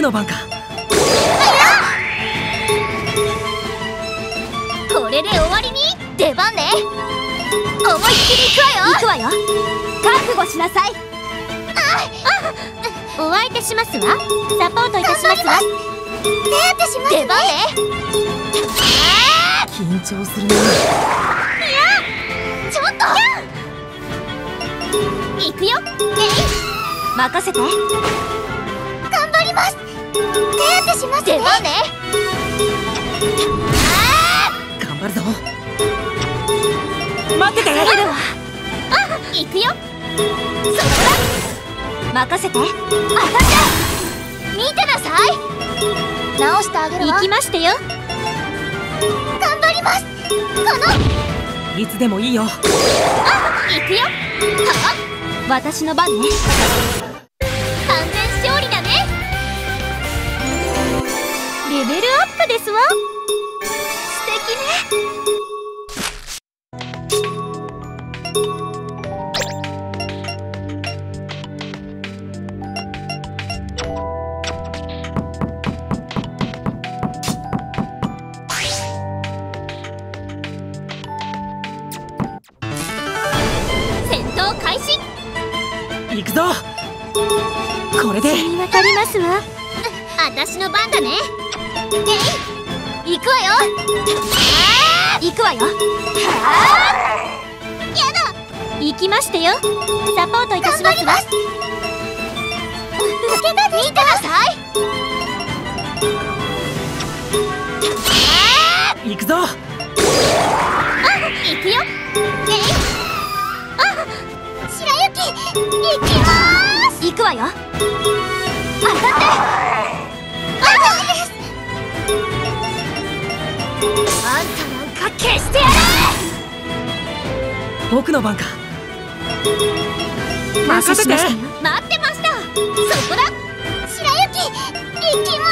僕の番かこれで終わりに出番ね。思いっきり行くわよ。行くわよ。覚悟しなさい。お相手しますわ。サポートいたしますわ。手当てします出番ね。緊張するな。ちょっと。行くよ。えい。任せて手当てします出番ね。頑張るぞ。待っててやるわあ行くよ。そこだ。任せて。当たって見てなさい。直してあげるわ。行きましてよ。頑張ります。この。いつでもいいよ。あ行くよ。は私の番ねレベルアップですわ。素敵ね。戦闘開始。行くぞ。これで。染み渡りますわ。私の番だね行くわよ。行くわよ。やだ。行きましてよ。サポートいたしますわ。見てなさい行くぞ。行くよ。えいあ白雪行きます。行くわよ。当たってあです。あんたなんか消してやる僕の番か。任せて。待ってました。そこだ。白雪行きま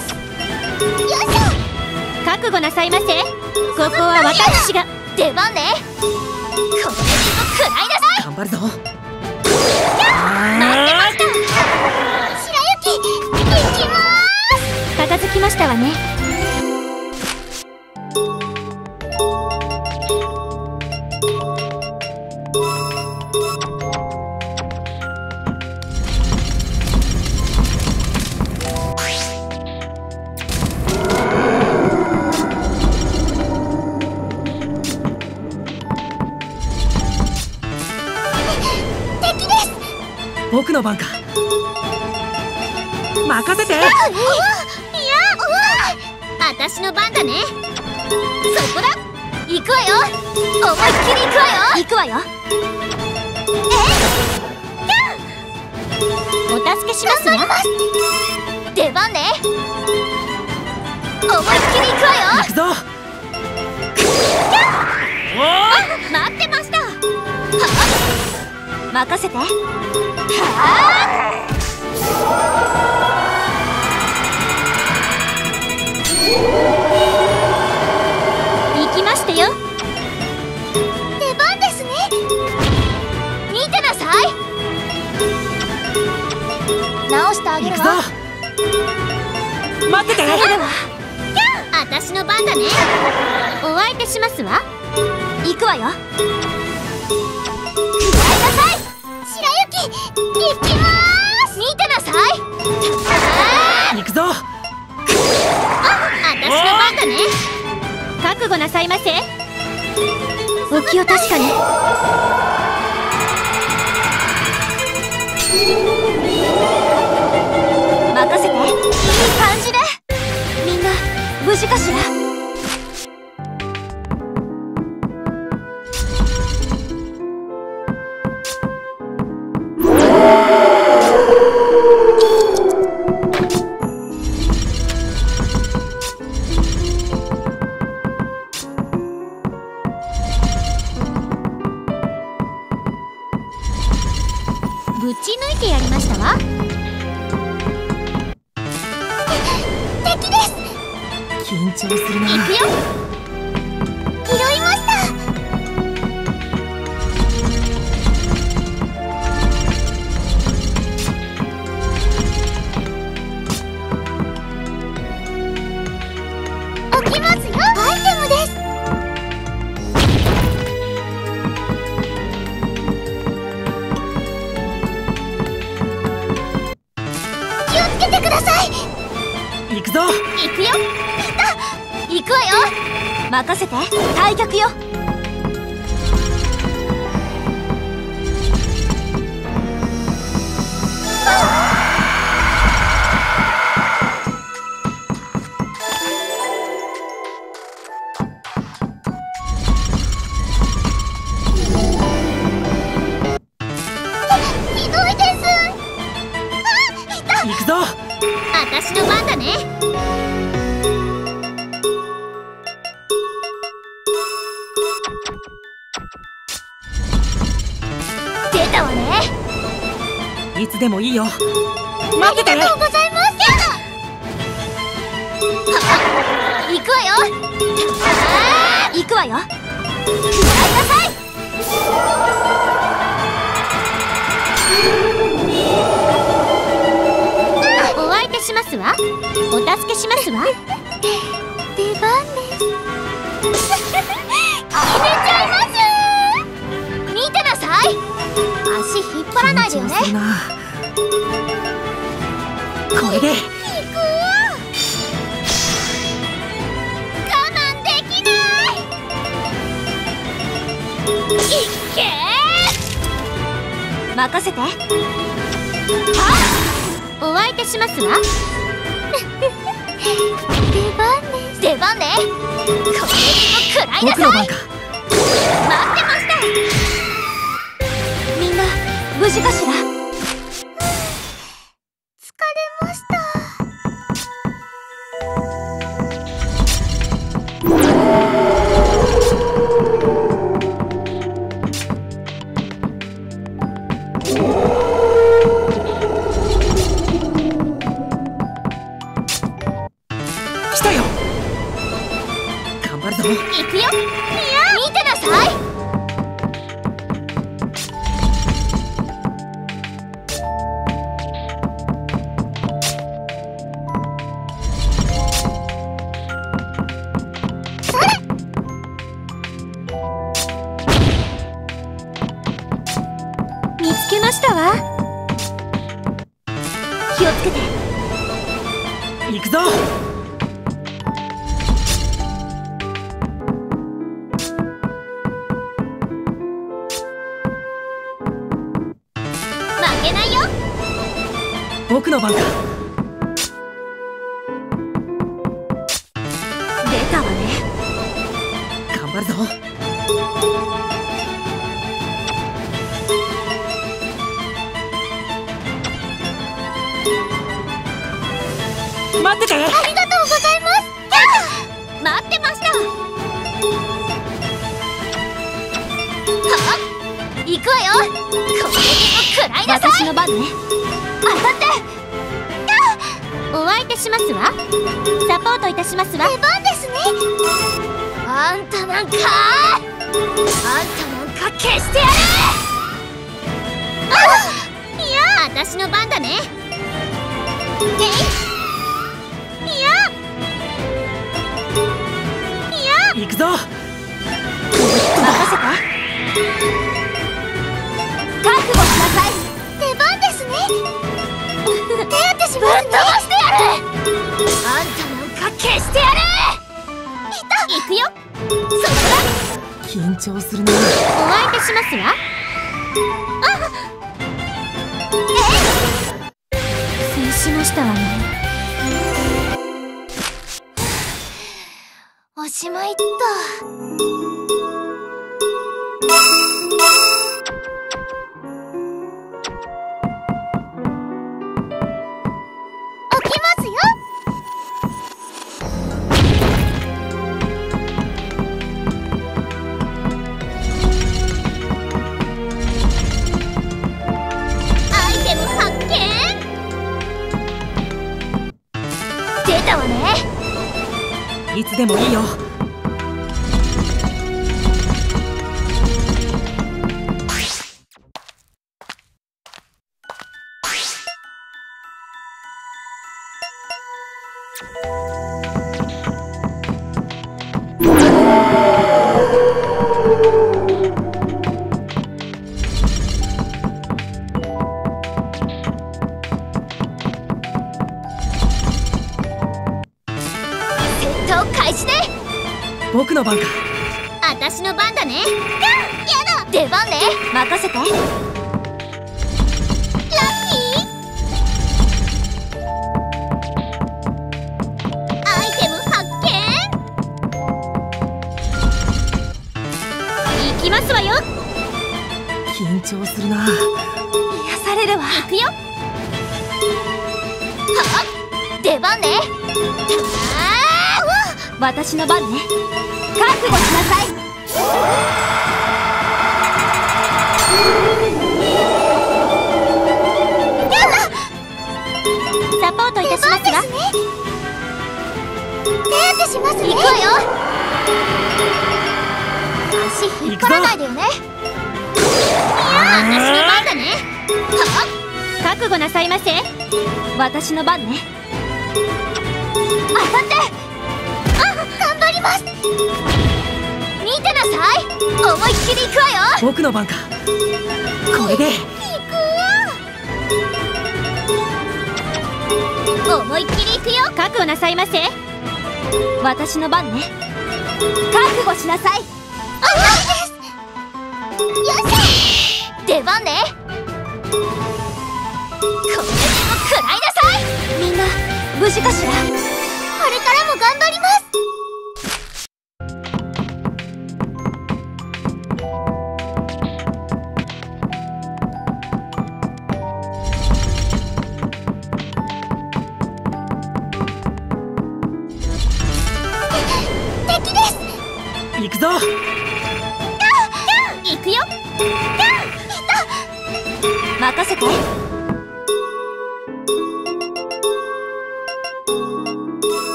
す。よいしょ。覚悟なさいませ。ここは私が。出番ね。これでも食らいなさい。頑張るぞ。待ってました片付きましたわね。敵です。僕の番か。任せて私の番だね。そこだ。行くわよ。思いっきり行くわよ。行くわよ。え？お助けしますわ出番ね。思いっきり行くわよ。行くぞ。待ってました。はあ？任せて。はあ？行きましてよ。出番ですね。見てなさい。直してあ行くぞ。待っててるわ私の番だね。お相手しますわ。行くわよ。くらいなさい。白雪行きます。見てなさい。あ行くぞ。私の番だね。覚悟なさいませ。お気を確かに。任せて。いい感じで。みんな無事かしら？たわねいつでもいいよ。待っててありがとうございますは行くわよ。行くわよ。食らいなさい。お相手しますわ。お助けしますわ。出番です足引っ張らないでよね。これで。行く。我慢できない。いっけ。任せて。はお相手しますわ。出番です出番ね。これにも食らいなさい無事かしら？待ってて。ありがとうございます。待ってました。は？あ行くわよ。これにも食らいなさい。私の番ね。当たって。お相手しますわ。サポートいたしますわ。出番ですね。あんたなんか。あんたなんか消してやる。あ。いや。私の番だね。えいいぞ任せて覚悟しなさい。出番ですね。手当てしますね。ぶっ飛ばしてやる！あんたなんか消してやる！いた！行くよ。そこだ緊張するな。お相手しますわ。あえ？制しました。わねしまいっと起きますよ。アイテム発見。出たわね。いつでもいいよ。私の番だね。やだ。出番ね。任せて。ラッキー。アイテム発見。行きますわよ。緊張するな。癒されるわ。行くよ。はっ。出番ね。私の番ね覚悟しなさい。サポートいたしますわ、手当てしますね。行くわよ。足引っ張らないでよね。いや私の番だね。はっ覚悟なさいませ。私の番ね。当たってます。見てなさい。思いっきり行くわよ。僕の番か。これで。行くよ。思いっきり行くよ。覚悟なさいませ。私の番ね。覚悟しなさい。あです。よし出番ね。これでも食らいなさい。みんな無事かしら？これからも頑張ります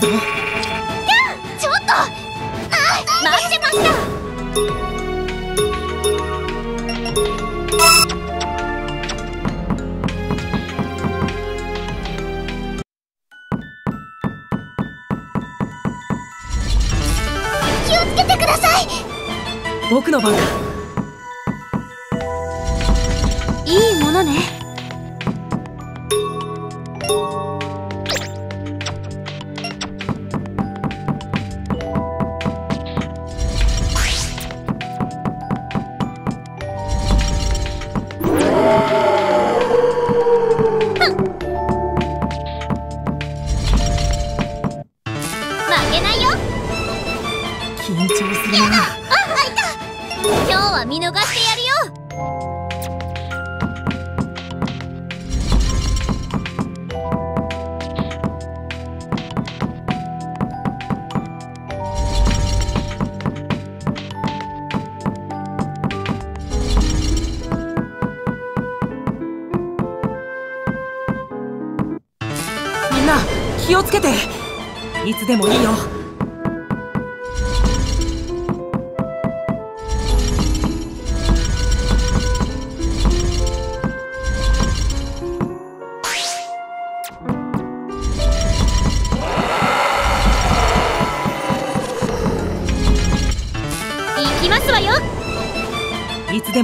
頑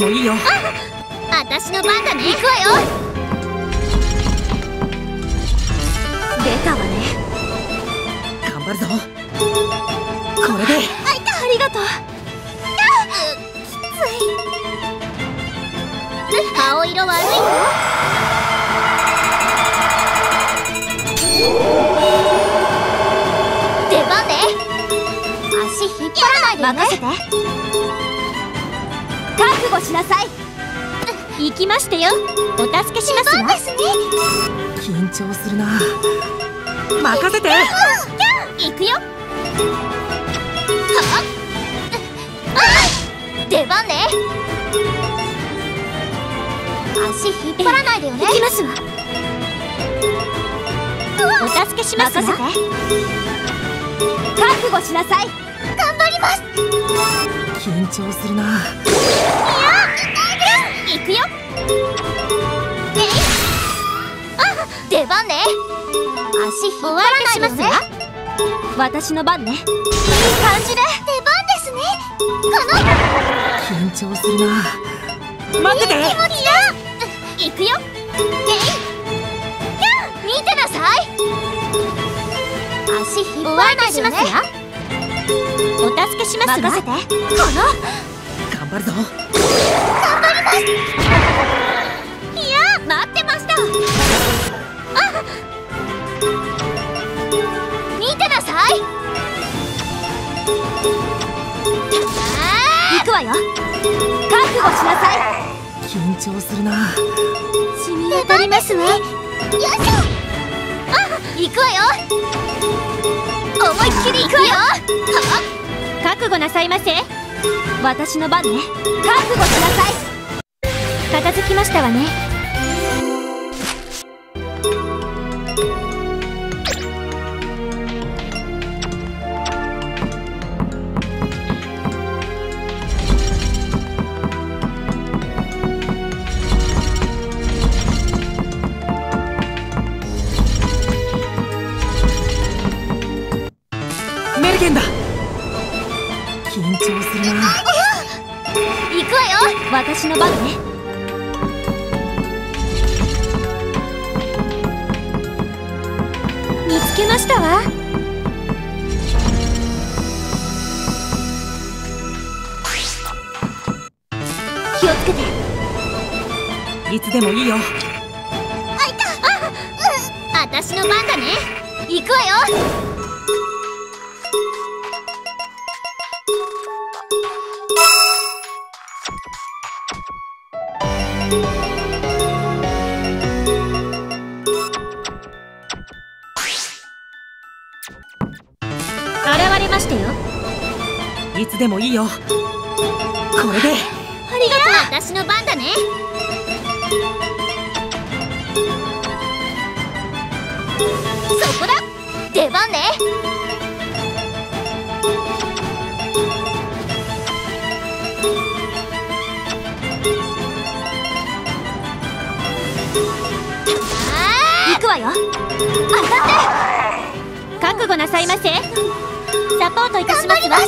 もいいよ。私の番だね。行くわよ。出たわね。頑張るぞ。これで。あいたありがとう。きつい。顔色悪いよ。出番ね。足引っ張らないで、ね、任せて覚悟しなさい。行きましてよ。お助けしますわ。ですね緊張するな。任せて。行くよ。はっ。あ出番ね。足引っ張らないでよね。行きますわ。お助けしますわ。覚悟しなさい。頑張ります。緊張するな出番ね。足引っ張らないますわ私の番ね。いい感じで。出番ですね。この。緊張するな。待ってて。いい気持ちだ。行くよ。見てなさい。足引っ張らないでね。お助けしますわ。任せて。この。頑張るぞ。いや待ってました。あ見てなさい。行くわよ。覚悟しなさい。緊張するな。染み渡りますねよいしょ。あ行くわよ。思いっきり行くわよ。覚悟なさいませ。私の番ね。覚悟しなさい片付きましたわね。気をつけて。いつでもいいよ。あいた。あ、うん、私の番だね。行くわよ。いつでもいいよ。これで私の番だね。そこだ。出番ね。行くわよ。当たって。覚悟なさいませ。サポートいたしますわ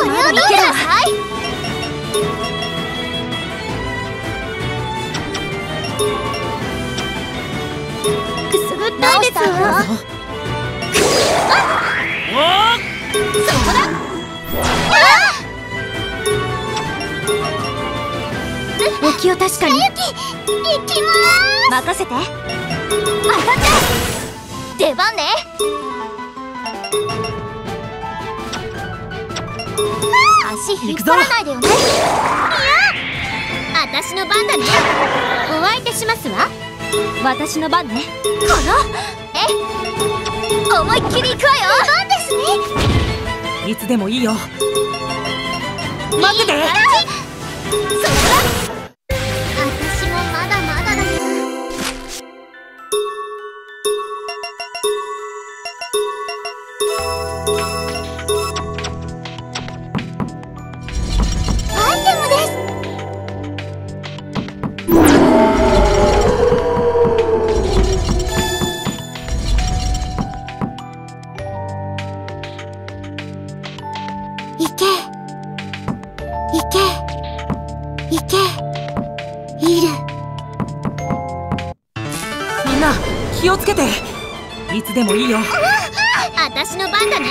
これをどうなさい。くすぐったいですわ。そこだお気を確かに。行きます。任せて。当たって。出番ね足引っ張らないでよね。いや私の番だね。お相手しますわ。私の番ね。このえ思いっきり行くわよ。番ですね。いつでもいいよ。待ってて。そこだつでもいいよ。私の番だね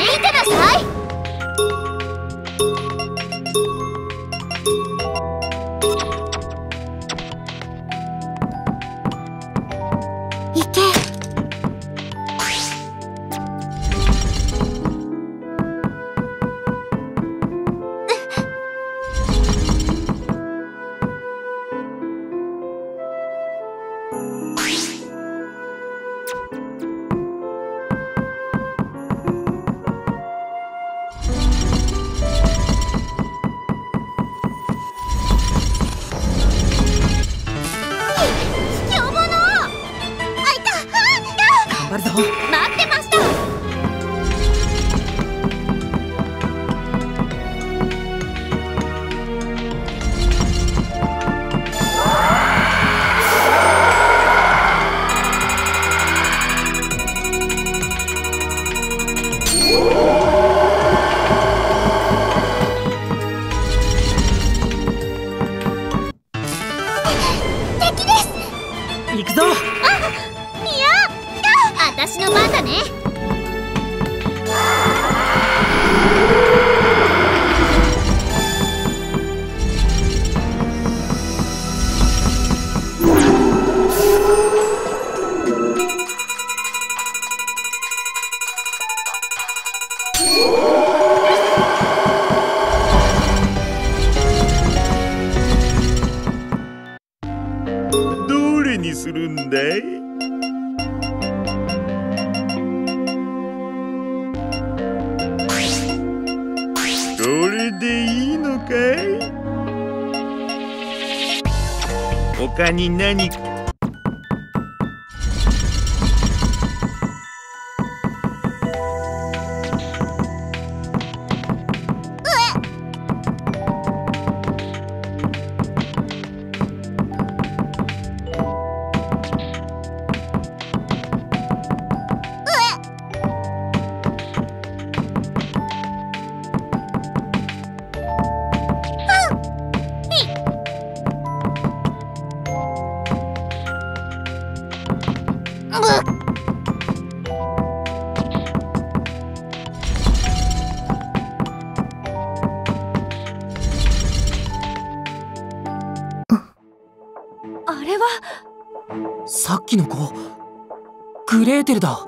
レーテルだ。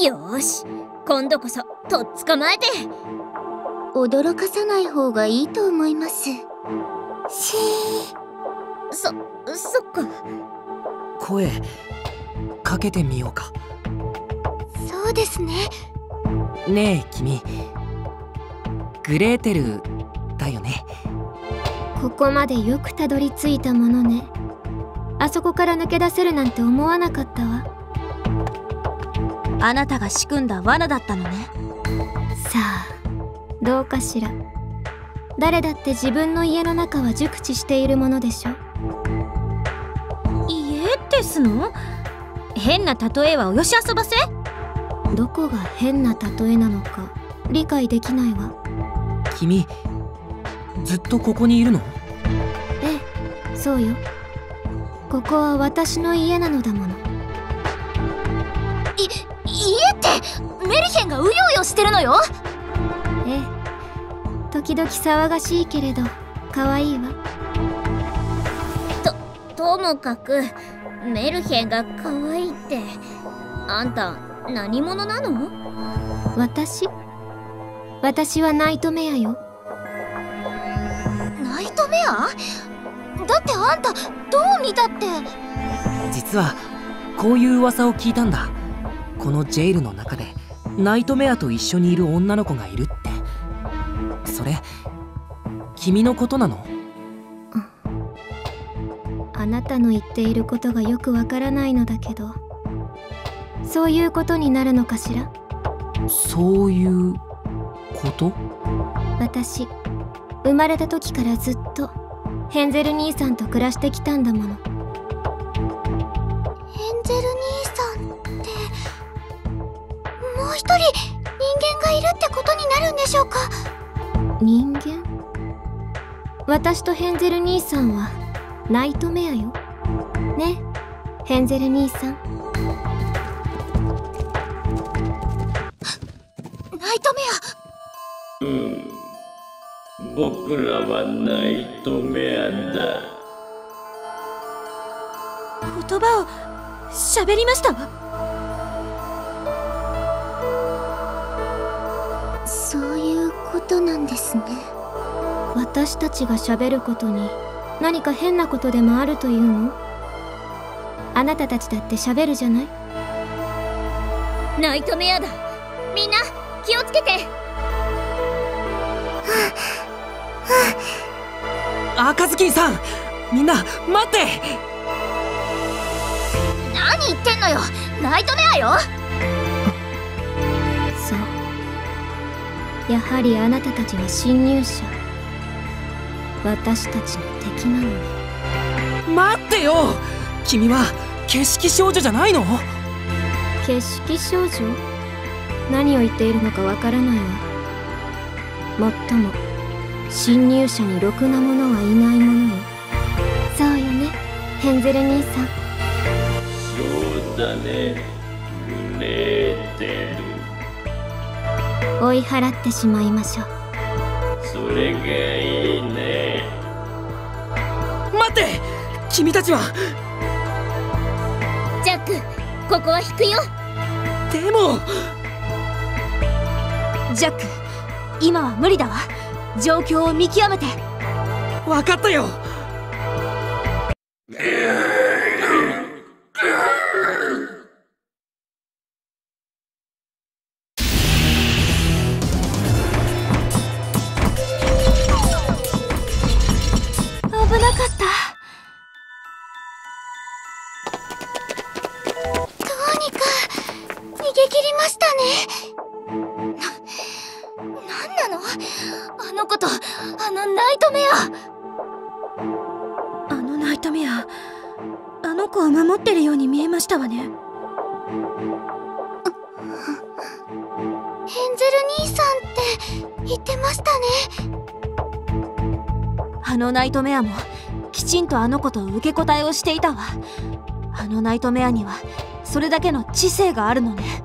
よし今度こそとっ捕まえて。驚かさない方がいいと思います。しそそっか。声かけてみようか。そうですね。ねえ君。グレーテルだよね。ここまでよくたどり着いたものねあそこから抜け出せるなんて思わなかったわ。あなたが仕組んだ罠だったのね。さあどうかしら。誰だって自分の家の中は熟知しているものでしょ。家ですの？変な例えはおよし遊ばせ？どこが変な例えなのか理解できないわ。君ずっとここにいるの？ええそうよここは私の家なのだもの。い家ってメルヘンがうようよしてるのよ？ええ。時々騒がしいけれど可愛いわ。とともかくメルヘンが可愛いってあんた何者なの？私？私はナイトメアよ。ナイトメア？だってあんたどう見たって。実はこういう噂を聞いたんだ。このジェイルの中でナイトメアと一緒にいる女の子がいるって。それ君のことなの？あなたの言っていることがよくわからないのだけどそういうことになるのかしら？そういうこと？私生まれた時からずっとヘンゼル兄さんと暮らしてきたんだもの。ヘンゼル兄さんってもう一人人間がいるってことになるんでしょうか？人間？私とヘンゼル兄さんはナイトメアよ。ね？ヘンゼル兄さん。ナイトメア？うん僕らはナイトメアだ。言葉を喋りました。そういうことなんですね。私たちが喋ることに何か変なことでもあるというの？あなたたちだって喋るじゃない？ナイトメアだ。みんな気をつけて赤ずきんさんみんな待って！何言ってんのよ！ナイトメアよ！そう。やはりあなたたちは侵入者。私たちの敵なのね。待ってよ！君は景色少女じゃないの？景色少女？何を言っているのかわからないわ。もっとも侵入者にろくな者はいないものよ。そうよねヘンゼル兄さん。そうだね。グレーテル追い払ってしまいましょう。それがいいね。待って君たちは。ジャックここは引くよ。でも。ジャック今は無理だわ状況を見極めて。分かったよ。トメアもきちんとあの子と受け答えをしていたわ。あのナイトメアにはそれだけの知性があるのね。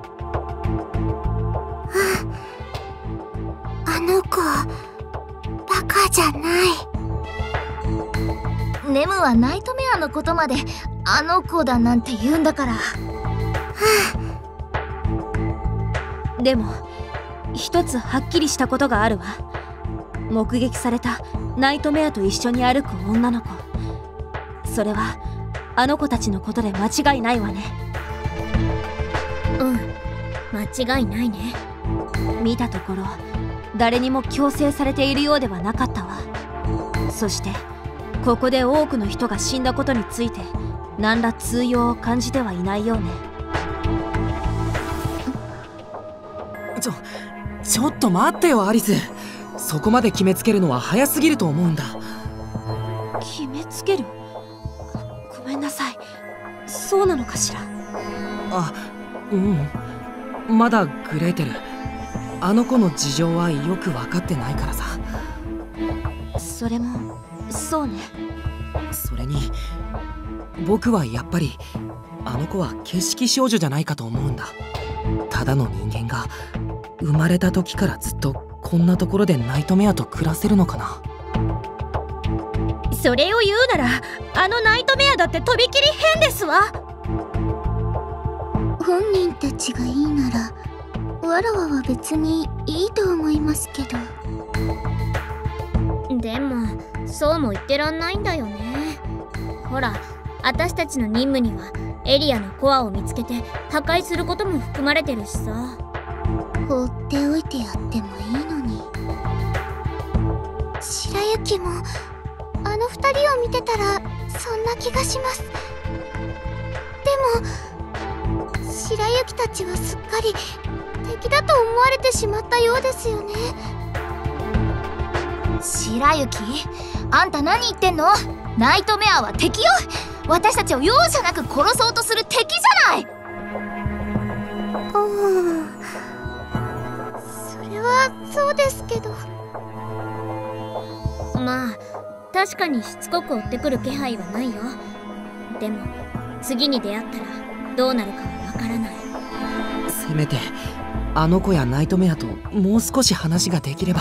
あの子バカじゃない。ネムはナイトメアのことまであの子だなんて言うんだから、はあ、でも一つはっきりしたことがあるわ。目撃されたナイトメアと一緒に歩く女の子。それはあの子たちのことで間違いないわね。うん。間違いないね。見たところ誰にも強制されているようではなかったわ。そしてここで多くの人が死んだことについて何ら通用を感じてはいないようね。ちょちょっと待ってよアリスそこまで決めつけるのは早すぎると思うんだ。決めつける？ごめんなさい。そうなのかしら？あうん。まだグレーテル。あの子の事情はよく分かってないからさ。それもそうね。それに僕はやっぱりあの子は景色少女じゃないかと思うんだ。ただの人間が生まれた時からずっとこんなところでナイトメアと暮らせるのかな？それを言うならあのナイトメアだってとびきり変ですわ。本人たちがいいならわらわは別にいいと思いますけど。でもそうも言ってらんないんだよね。ほら私たちの任務にはエリアのコアを見つけて破壊することも含まれてるしさ。放っておいてやってもいいの？に白雪もあの二人を見てたらそんな気がします。でも白雪たちはすっかり敵だと思われてしまったようですよね。白雪？あんた何言ってんの？ナイトメアは敵よ。私たちを容赦なく殺そうとする敵じゃない！うんそれはそうですけどまあ確かにしつこく追ってくる気配はないよ。でも次に出会ったらどうなるかはわからない。せめてあの子やナイトメアともう少し話ができれば。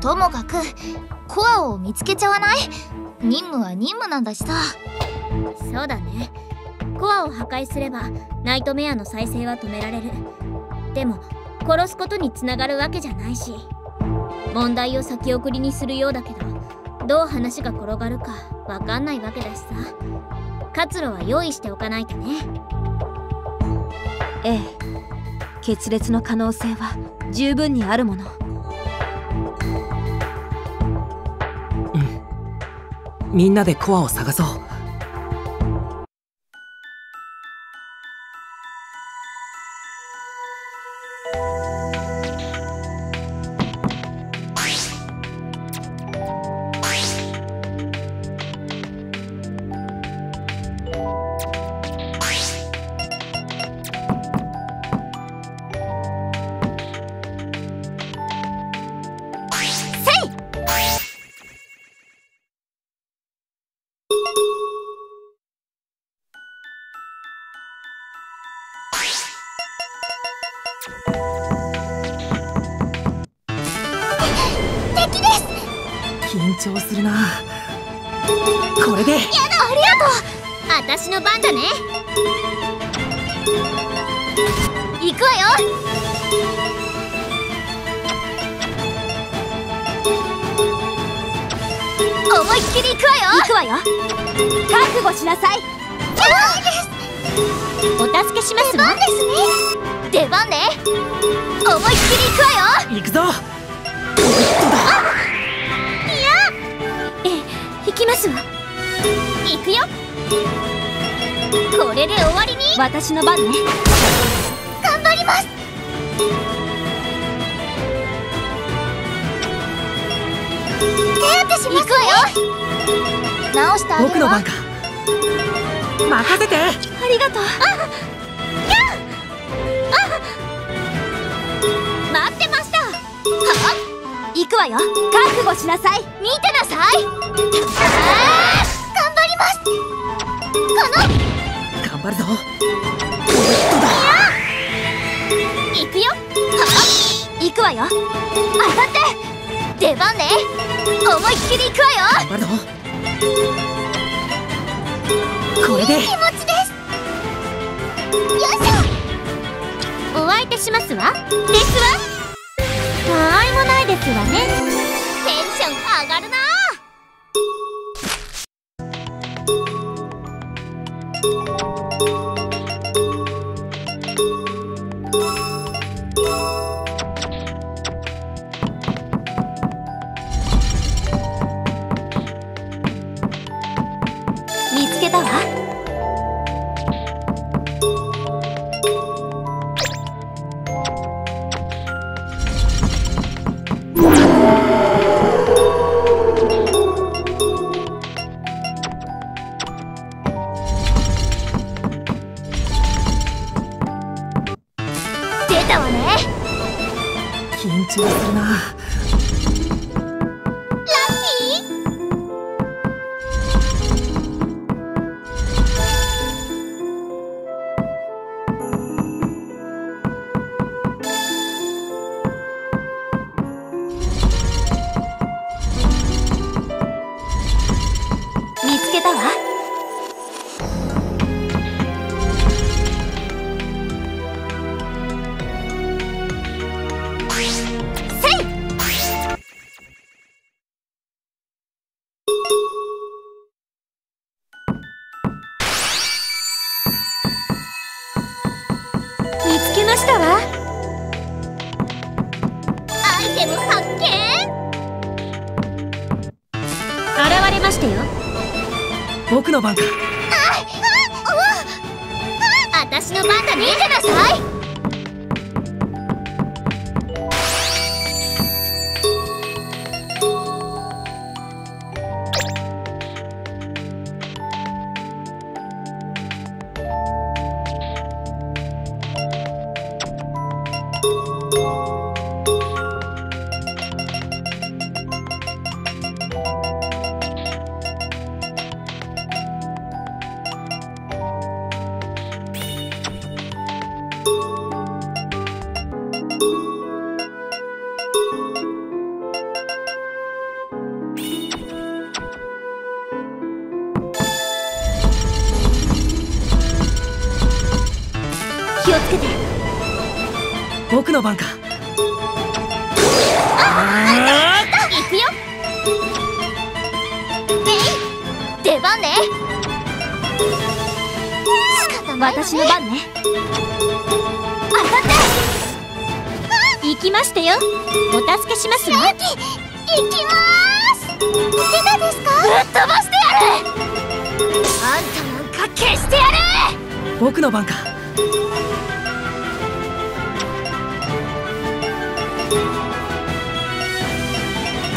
ともかくコアを見つけちゃわない？任務は任務なんだしさ。そうだね。コアを破壊すればナイトメアの再生は止められる。でも殺すことにつながるわけじゃないし問題を先送りにするようだけどどう話が転がるかわかんないわけだしさ。活路は用意しておかないとね。ええ。決裂の可能性は十分にあるもの。うん。みんなでコアを探そう私の番だね。行くわよ。思いっきり行くわよ。行くわよ。覚悟しなさい。お助けしますわ出番ですね。出番ね。思いっきり行くわよ。行くぞ。きますわ。行くよこれで終わりに？私の番ね。頑張ります！手当てします行くわよ。直してあげる僕の番か。任せて。ありがとう。待ってました。は行くわよ。覚悟しなさい。見てなさい。頑張ります。この頑張るぞ。行くよ。は行くわよ。当たって。出番ね。思いっきり行くわよ。これで。気持ちです。よいしょ。お相手しますわ。ですわ。たわいもないですわね見気をつけて。僕の番か。行くよ。えい出番ね。私の番ね。当たって行きましたよ。お助けしますわ行きます。いかがですか？ぶっ飛ばしてやる。あんたなんか消してやる。僕の番か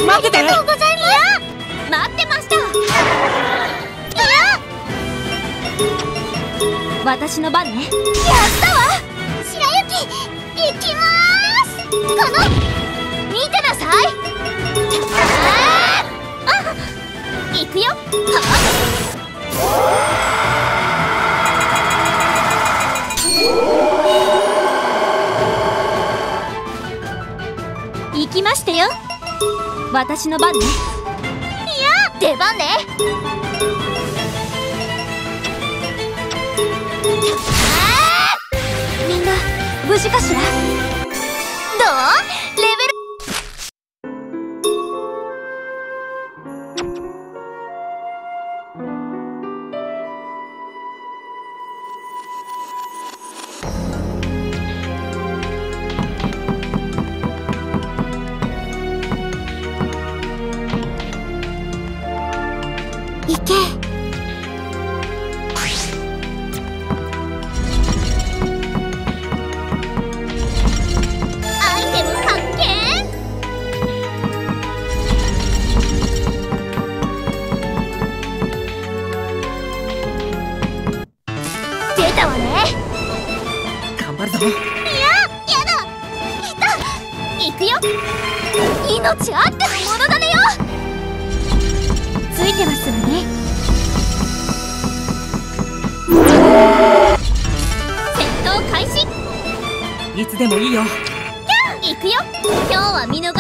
待っててございます。待ってました。私の番ね。やったわ。白雪行きます。この見てなさい。あ行くよ。は行ってよ。私の番ね。いや出番ね。みんな無事かしら？どう？いつでもいいよ。行くよ。今日は見逃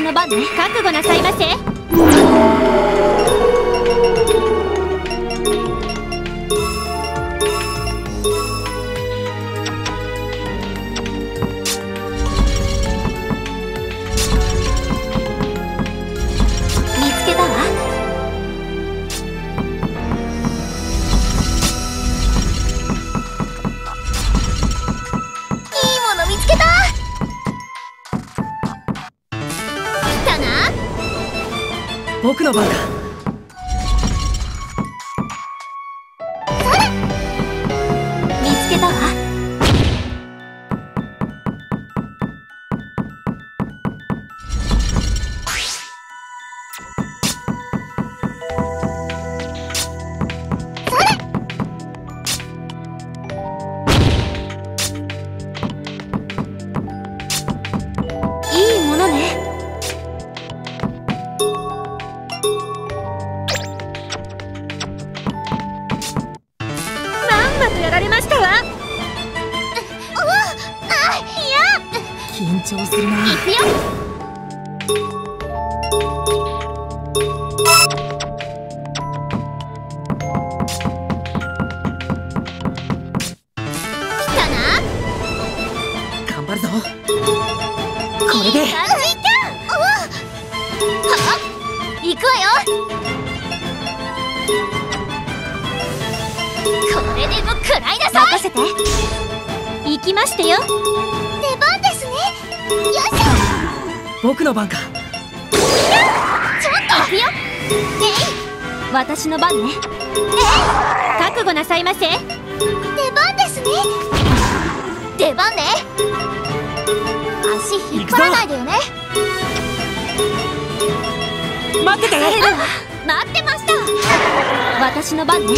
私の番ね覚悟なさいませ。の番か。ちょっと行くよ。えい。私の番ね。え覚悟なさいませ。出番ですね。出番ね。足引っ張らないでよね。待ってて。待ってました。私の番ね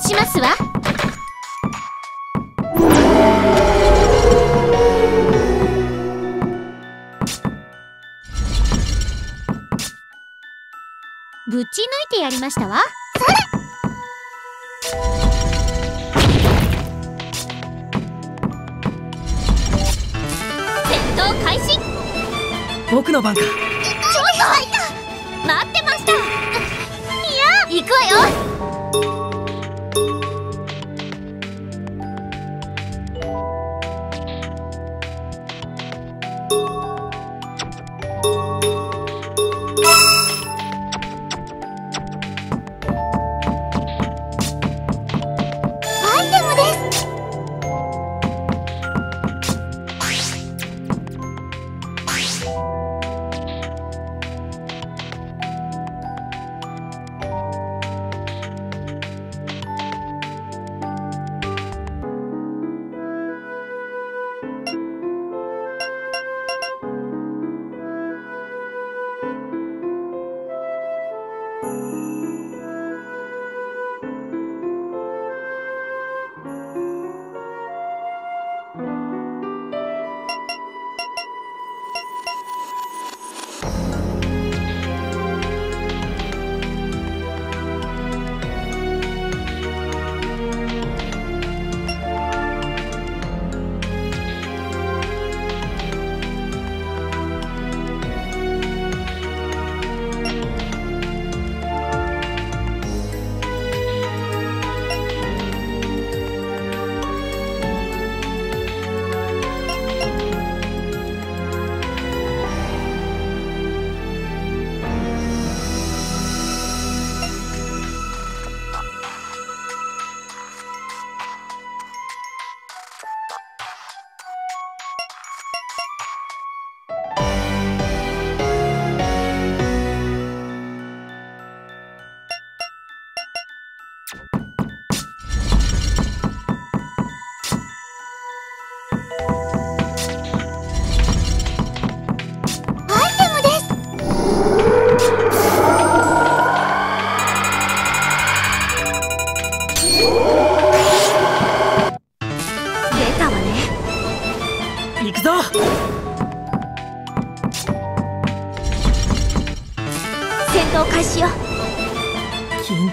しますわ。ぶち抜いてやりましたわ。戦闘開始。僕の番か。ちょっと待ってました。いや行くわよ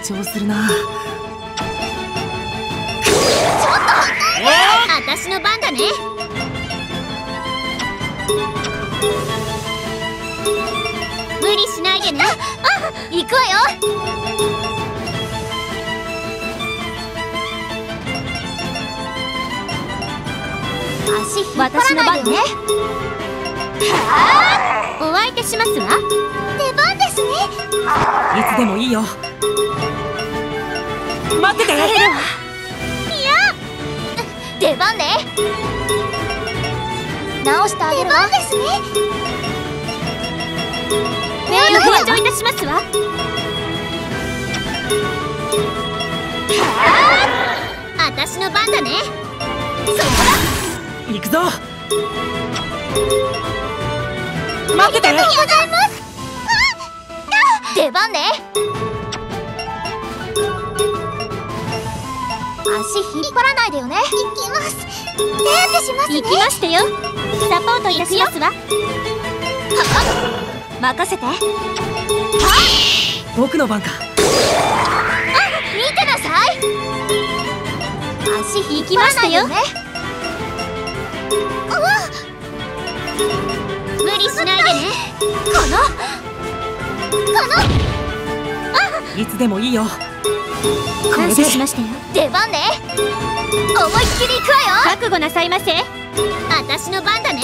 張するな。ちょっと私の番だね。無理しないでね。行くわよ。足引っ張らないでね。お相手しますわ。出番ですね。いつでもいいよ待ってていや出番ね。直してあげるわ。出番ですね。メール返上いたしますわ。私の番だね。そこだ。行くぞ。待ってて。ありがとうございます。出番ね足引っ張らないでよね行きます手当てしますね行きましてよサポートいたしますわ任せて僕の番かあ見てなさい足引きましたよね無理しないでねこのこのいつでもいいよ感謝しましたよ。出番ね。思いっきり行くわよ。覚悟なさいませ。私の番だね。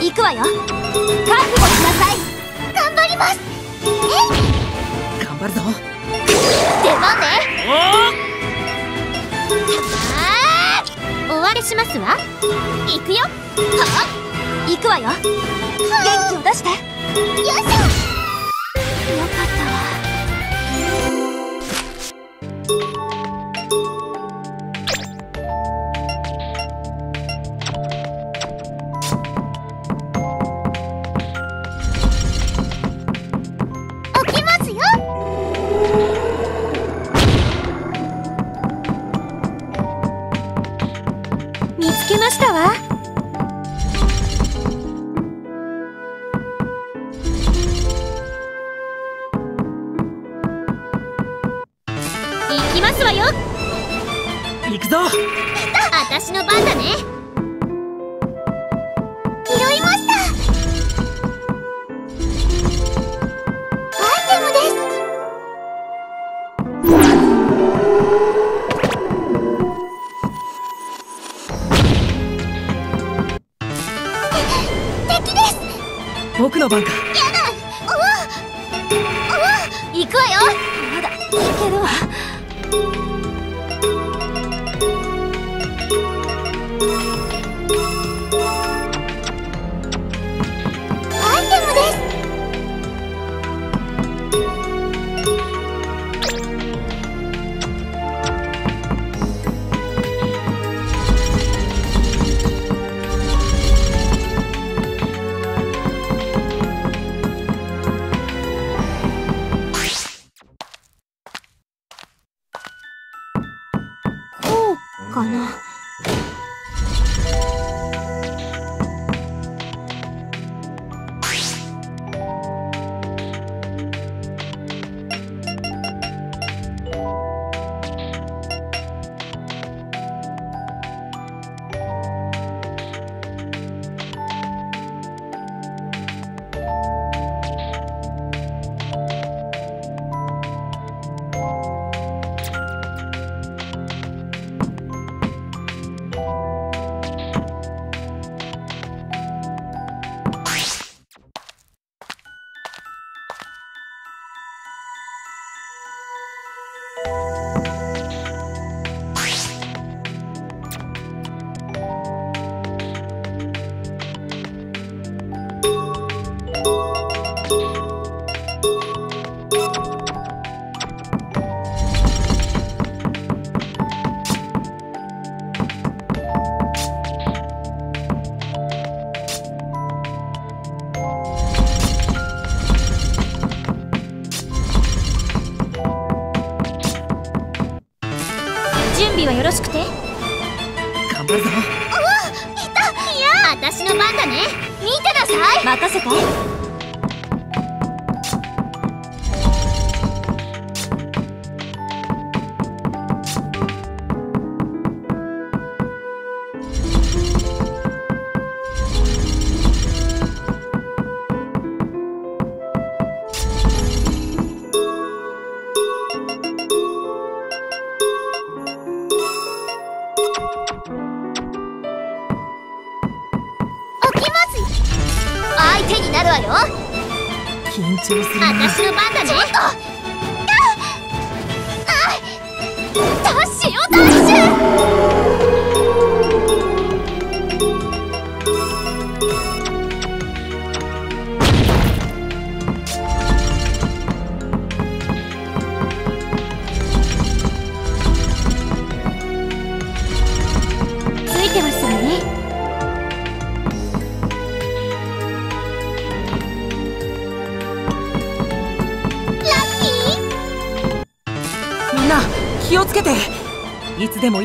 行くわよ。覚悟しなさい。頑張ります。え？頑張るぞ。出番ね。終わりしますわ。行くよ。は行くわよ。元気を出して。よいしょよかった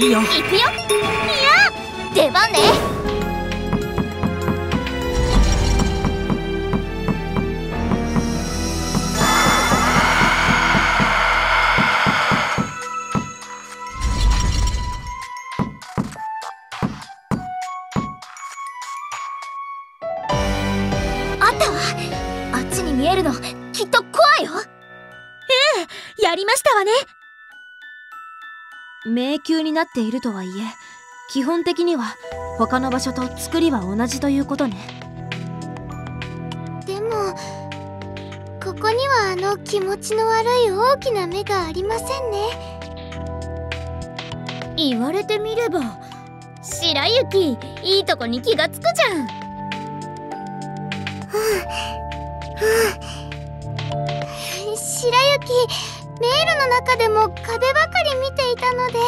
いつでもいいよ。行くよ。いや出番ね。あったわあっちに見えるのきっと怖いよ。ええやりましたわね迷宮になっているとはいえ基本的には他の場所と作りは同じということね。でもここにはあの気持ちの悪い大きな目がありませんね。言われてみれば白雪いいとこに気がつくじゃん。白雪メールの中でも壁ばかり見ていたので。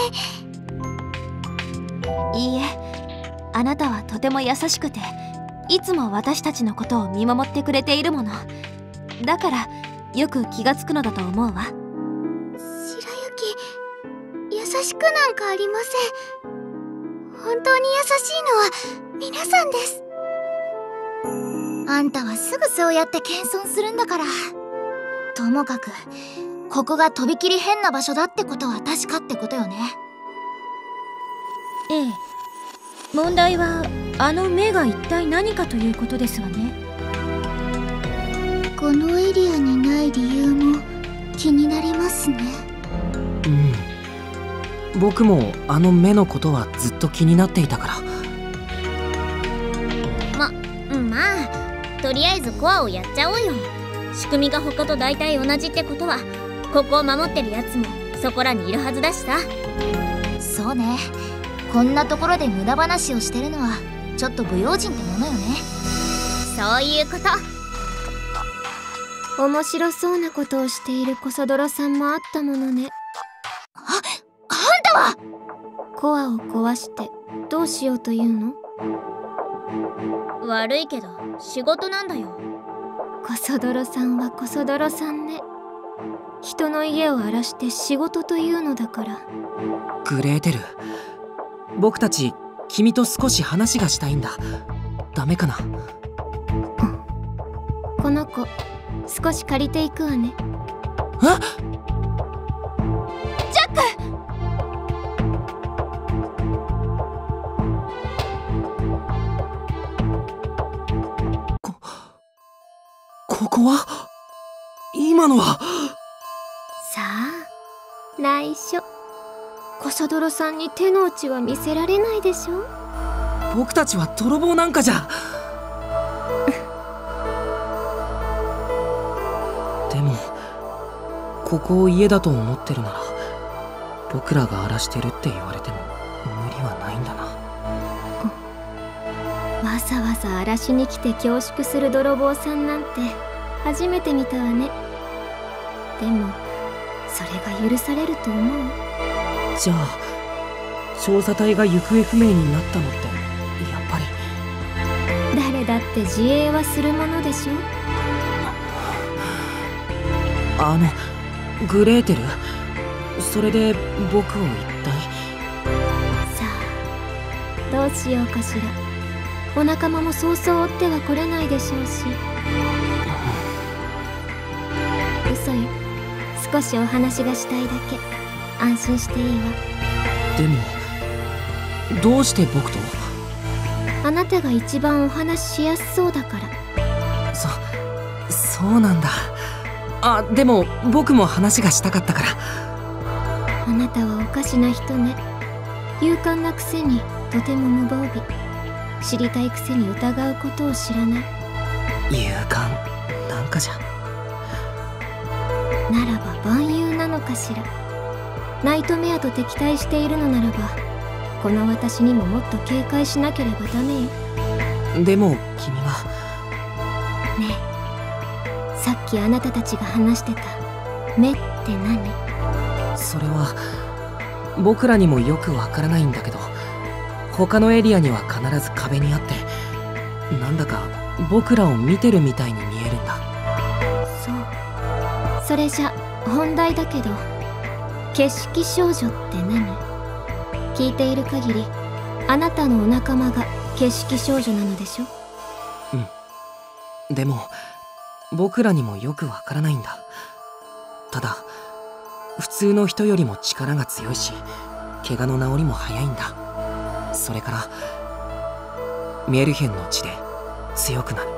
いいえあなたはとても優しくていつも私たちのことを見守ってくれているもの。だからよく気がつくのだと思うわ。白雪優しくなんかありません。本当に優しいのは皆さんです。あんたはすぐそうやって謙遜するんだから。ともかくここがとびきり変な場所だってことは確かってことよね。ええ。問題はあの目が一体何かということですわね。このエリアにない理由も気になりますね。うん。僕もあの目のことはずっと気になっていたから。ままあとりあえずコアをやっちゃおうよ。仕組みが他と大体同じってことはここを守ってるやつもそこらにいるはずだしさ。そうね。こんなところで無駄話をしてるのはちょっと不用心ってものよね。そういうこと。面白そうなことをしているコソ泥さんもあったものね。ああんたは！コアを壊してどうしようというの？悪いけど仕事なんだよ。コソ泥さんはコソ泥さんね人の家を荒らして仕事というのだから。グレーテル僕たち君と少し話がしたいんだ。ダメかな、この子少し借りていくわね。え？ジャック！こここは？今のは？緒。コソ泥さんに手の内は見せられないでしょ？僕たちは泥棒なんかじゃ。でもここを家だと思ってるなら僕らが荒らしてるって言われても無理はないんだな。わざわざ荒らしに来て恐縮する泥棒さんなんて初めて見たわね。でも許されると思う。じゃあ調査隊が行方不明になったのってやっぱり。誰だって自衛はするものでしょあのグレーテル。それで僕を一体。さあどうしようかしら。お仲間もそうそう追っては来れないでしょうし少しお話がしたいだけ。安心していいわ。でもどうして僕とあなたが一番お話ししやすそうだから。そそうなんだ。あでも僕も話がしたかったから。あなたはおかしな人ね。勇敢なくせにとても無防備。知りたいくせに疑うことを知らない。勇敢。なんかじゃしらナイトメアと敵対しているのならばこの私にももっと警戒しなければダメよ。でも君は。ねえ。さっきあなたたちが話してた。目って何？それは僕らにもよくわからないんだけど他のエリアには必ず壁にあってなんだか僕らを見てるみたいに見えるんだ。そう。それじゃ本題だけど景色少女って何？聞いている限りあなたのお仲間が景色少女なのでしょ？うん。でも僕らにもよくわからないんだ。ただ普通の人よりも力が強いし怪我の治りも早いんだ。それからメルヘンの血で強くなる。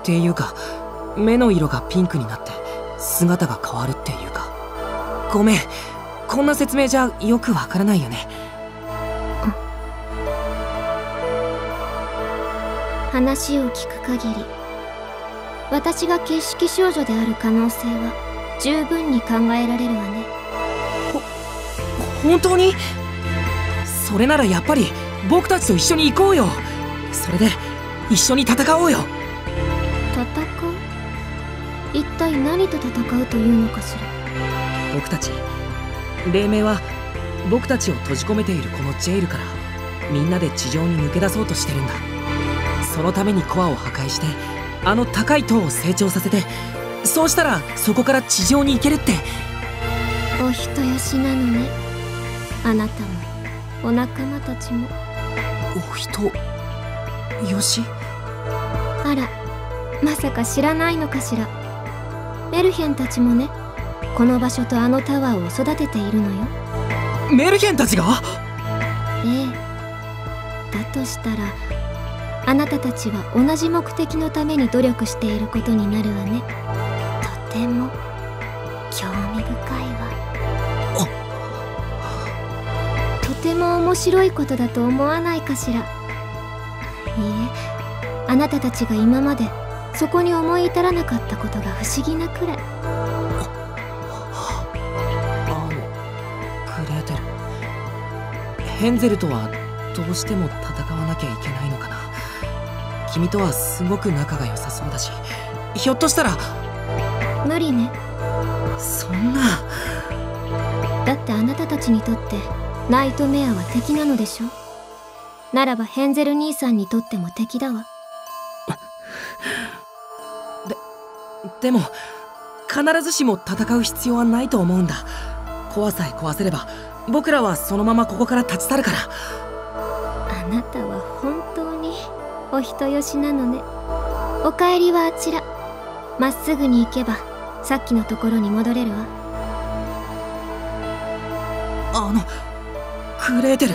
っていうか目の色がピンクになって姿が変わるっていうか。ごめん。こんな説明じゃよくわからないよね。話を聞く限り私が景色少女である可能性は十分に考えられるわね。ほ本当に？それならやっぱり僕たちと一緒に行こうよ。それで一緒に戦おうよ一体何と戦うというのかしら？僕たち黎明は僕たちを閉じ込めているこのジェイルからみんなで地上に抜け出そうとしてるんだ。そのためにコアを破壊してあの高い塔を成長させてそうしたらそこから地上に行けるって。お人よしなのね。あなたもお仲間たちも。お人？よし。あらまさか知らないのかしら？メルヘンたちもねこの場所とあのタワーを育てているのよ。メルヘンたちが？ええ。だとしたらあなたたちは同じ目的のために努力していることになるわね。とても興味深いわ。とても面白いことだと思わないかしら。いいえあなたたちが今までそこに思い至らなかったことが不思議なくらい。あのグレーテル。ヘンゼルとはどうしても戦わなきゃいけないのかな。君とはすごく仲が良さそうだしひょっとしたら。無理ね。そんな。だってあなたたちにとってナイトメアは敵なのでしょ？ならばヘンゼル兄さんにとっても敵だわでも必ずしも戦う必要はないと思うんだ。怖さえ壊せれば僕らはそのままここから立ち去るから。あなたは本当にお人よしなのね。お帰りはあちら。まっすぐに行けばさっきのところに戻れるわ。あのグレーテル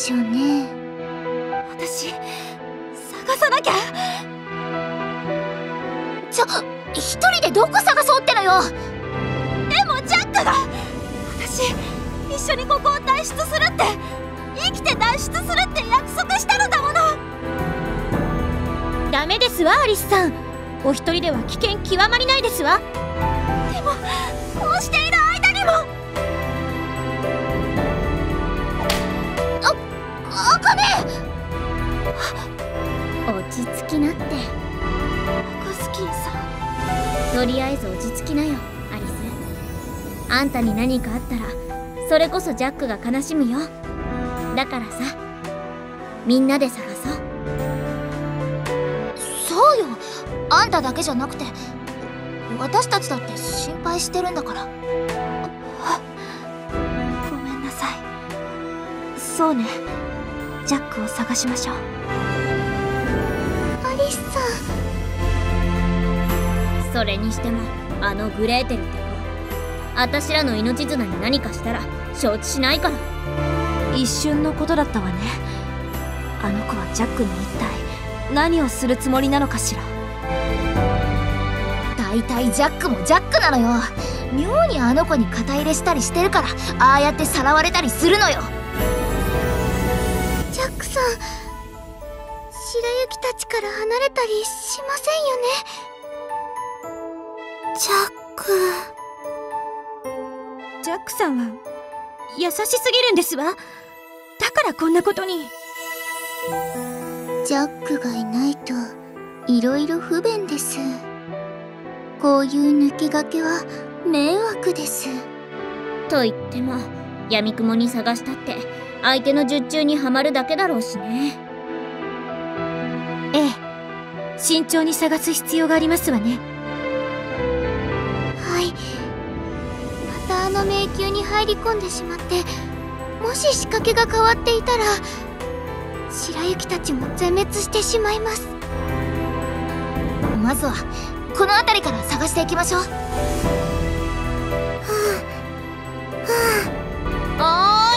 しょうね。私探さなきゃ。ちょ一人でどこ探そうってのよ。でもジャックが私一緒にここを脱出するって生きて脱出するって約束したのだもの。ダメですわアリスさん。お一人では危険極まりないですわ。とりあえず落ち着きなよアリス。あんたに何かあったらそれこそジャックが悲しむよ。だからさみんなで探そう。そうよ。あんただけじゃなくて私たちだって心配してるんだから。ごめんなさい。そうね。ジャックを探しましょうそれにしてもあのグレーテルって子あたしらの命綱に何かしたら承知しないから。一瞬のことだったわね。あの子はジャックに一体何をするつもりなのかしら。大体ジャックもジャックなのよ。妙にあの子に肩入れしたりしてるからああやってさらわれたりするのよ。ジャックさん白雪たちから離れたりしませんよね？ジャック。ジャックさんは優しすぎるんですわ。だからこんなことに。ジャックがいないといろいろ不便です。こういう抜け駆けは迷惑です。と言っても闇雲に探したって相手の術中にはまるだけだろうしね。ええ。慎重に探す必要がありますわね。はまたあの迷宮に入り込んでしまってもし仕掛けが変わっていたら白雪たちも全滅してしまいます。まずはこの辺りから探していきましょう。はあはあ。おー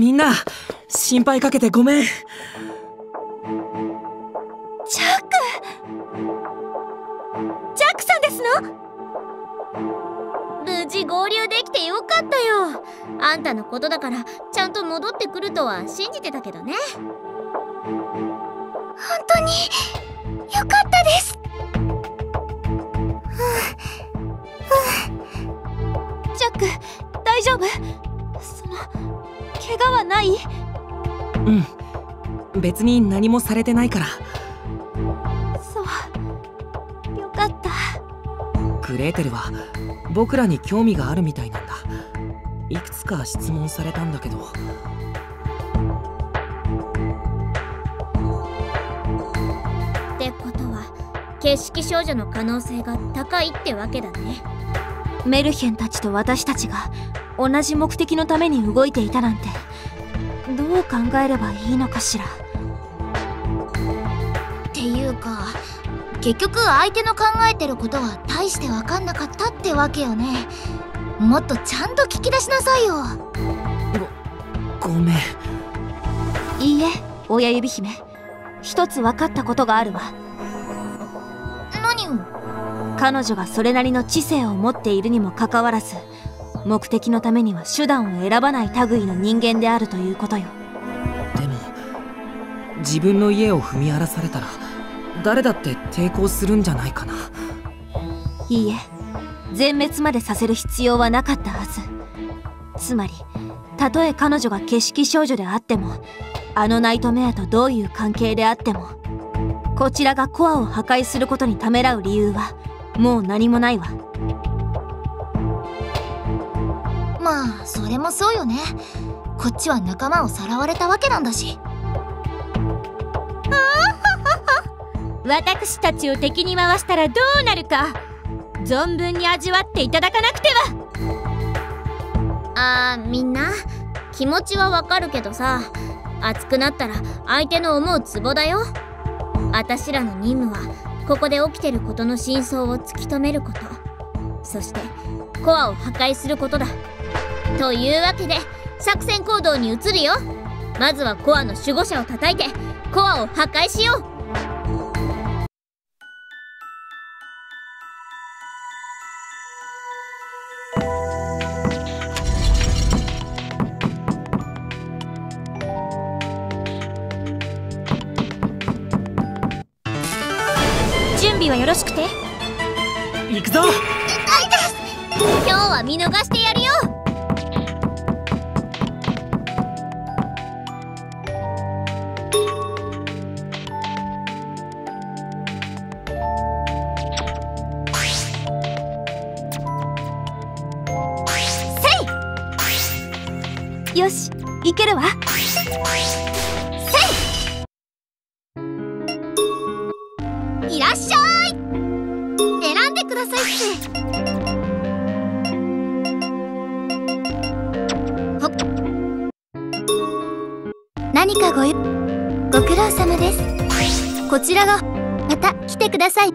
みんな心配かけてごめん。ジャック！ジャックさんですの？無事合流できてよかったよ。あんたのことだからちゃんと戻ってくるとは信じてたけどね。本当によかったです。うん。別に何もされてないから。そう。よかった。グレーテルは僕らに興味があるみたいなんだ。いくつか質問されたんだけど。ってことは景色少女の可能性が高いってわけだね。メルヘンたちと私たちが同じ目的のために動いていたなんて。どう考えればいいのかしら。っていうか結局相手の考えてることは大して分かんなかったってわけよね。もっとちゃんと聞き出しなさいよ。ごめん。いいえ親指姫。一つ分かったことがあるわ。何を？彼女がそれなりの知性を持っているにもかかわらず目的のためには手段を選ばない類の人間であるということよ自分の家を踏み荒らされたら誰だって抵抗するんじゃないかな。いいえ。全滅までさせる必要はなかったはず。つまりたとえ彼女が景色少女であってもあのナイトメアとどういう関係であってもこちらがコアを破壊することにためらう理由はもう何もないわ。まあそれもそうよね。こっちは仲間をさらわれたわけなんだし私たちを敵に回したらどうなるか。存分に味わっていただかなくては。あーみんな。気持ちはわかるけどさ。熱くなったら相手の思うツボだよ。あたしらの任務はここで起きてることの真相を突き止めること。そしてコアを破壊することだ。というわけで作戦行動に移るよ。まずはコアの守護者を叩いてコアを破壊しよう。準備はよろしくて。行くぞ。今日は見逃してやるください。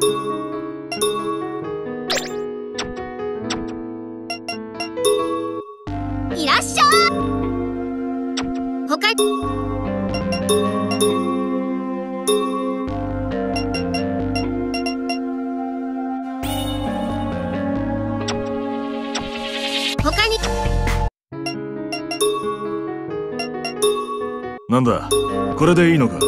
いらっしゃい。他他に。なんだ？これでいいのか？